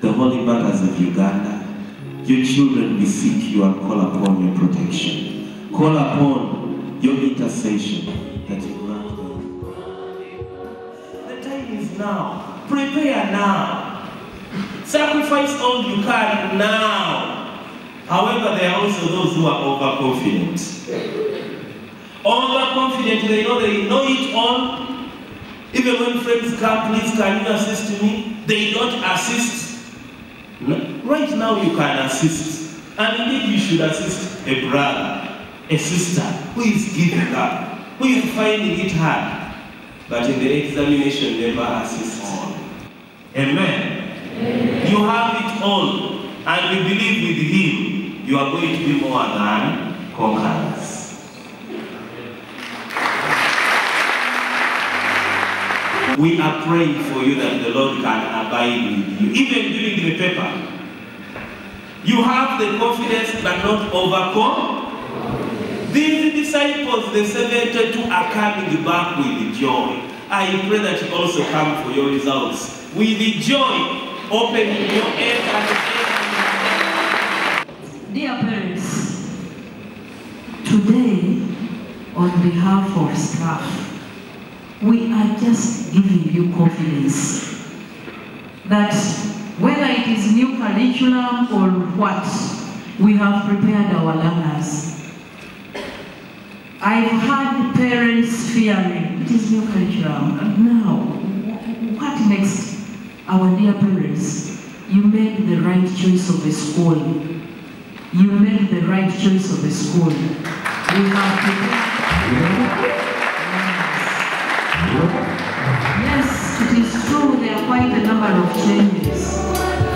the holy mothers of Uganda, your children beseech you and call upon your protection. Call upon your intercession that you grant them. The time is now. Prepare now. Sacrifice all you can now. However, there are also those who are overconfident. Overconfident, they know they know it all. Even when friends come, please can you assist me? They don't assist. Right now you can assist. And indeed you should assist a brother, a sister who is giving up, who is finding it hard. But in the examination never assist all. Amen. You have it all. And we believe with him you are going to be more than conquerors. We are praying for you that the Lord can abide with you, even during the paper. You have the confidence but not overcome. These disciples, the 72, are coming back with joy. I pray that you also come for your results. With joy, opening your ears and Dear parents, today, on behalf of staff, we are just giving you confidence that whether it is new curriculum or what, we have prepared our learners. I've had parents fearing it is new curriculum, now, what next? Our dear parents, you made the right choice of a school. You made the right choice of a school. We have prepared. Number of changes.